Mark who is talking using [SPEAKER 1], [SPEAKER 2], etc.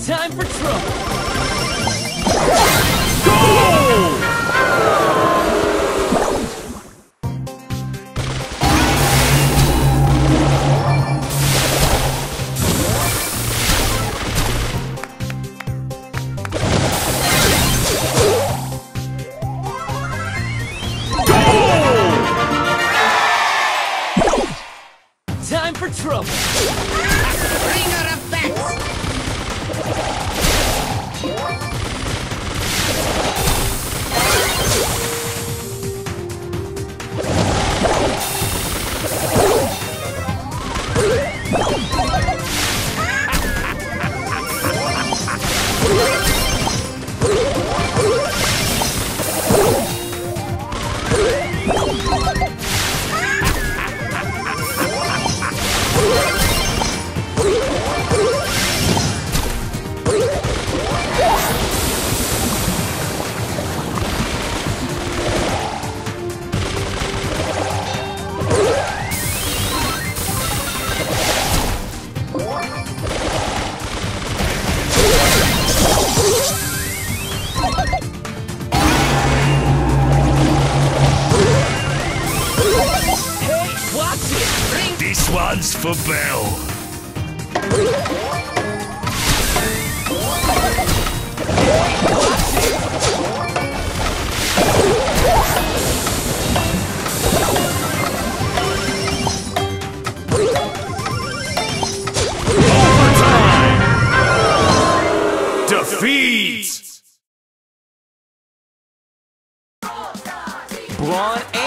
[SPEAKER 1] Time for trouble! Bringer of bats!
[SPEAKER 2] One's for Bill. Defeat!
[SPEAKER 1] Braun